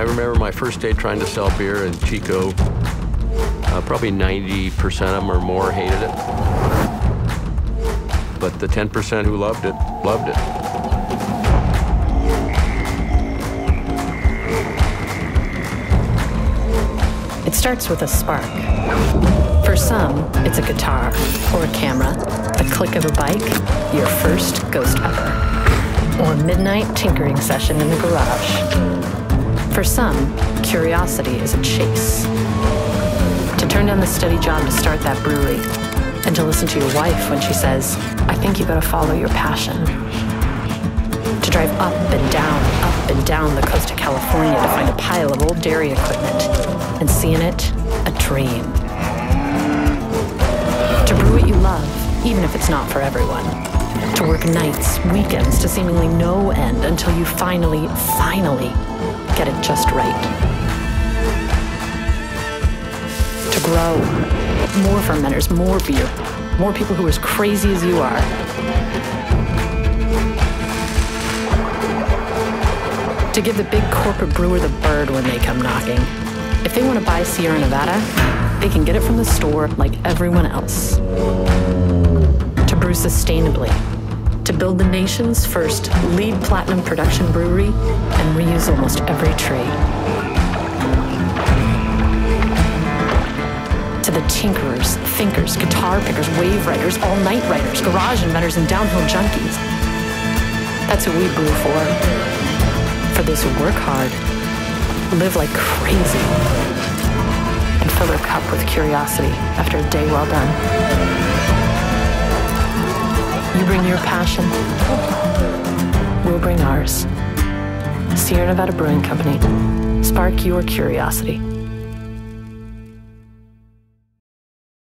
I remember my first day trying to sell beer in Chico. Uh, probably 90% of them or more hated it. But the 10% who loved it, loved it. It starts with a spark. For some, it's a guitar or a camera, the click of a bike, your first ghost pepper, or a midnight tinkering session in the garage. For some, curiosity is a chase. To turn down the steady job to start that brewery, and to listen to your wife when she says, I think you gotta follow your passion. To drive up and down, up and down the coast of California to find a pile of old dairy equipment and see in it a dream. To brew what you love, even if it's not for everyone. To work nights, weekends to seemingly no end until you finally, finally get it just right. To grow. More fermenters, more beer, more people who are as crazy as you are. To give the big corporate brewer the bird when they come knocking. If they want to buy Sierra Nevada, they can get it from the store like everyone else. To brew sustainably. Build the nation's first LEED Platinum production brewery and reuse almost every tree. To the tinkerers, thinkers, guitar pickers, wave writers, all night writers, garage inventors, and downhill junkies. That's who we brew for. For those who work hard, live like crazy, and fill their cup with curiosity after a day well done. You bring your passion, we'll bring ours. Sierra Nevada Brewing Company. Spark your curiosity.